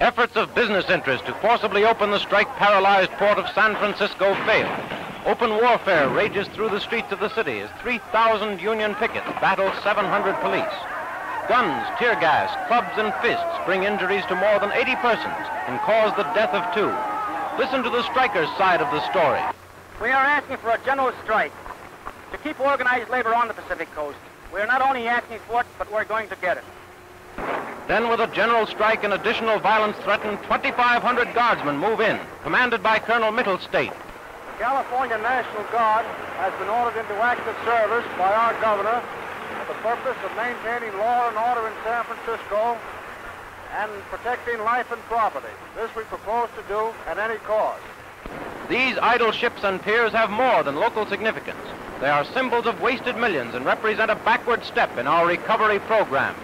efforts of business interests to forcibly open the strike-paralyzed port of San Francisco fail. Open warfare rages through the streets of the city as 3,000 Union pickets battle 700 police. Guns, tear gas, clubs, and fists bring injuries to more than 80 persons and cause the death of two. Listen to the strikers' side of the story. We are asking for a general strike to keep organized labor on the Pacific coast. We are not only asking for it, but we're going to get it. Then, with a general strike and additional violence threatened, 2,500 guardsmen move in, commanded by Colonel Mittelstaedt. The California National Guard has been ordered into active service by our governor for the purpose of maintaining law and order in San Francisco and protecting life and property. This we propose to do at any cost. These idle ships and piers have more than local significance. They are symbols of wasted millions and represent a backward step in our recovery program.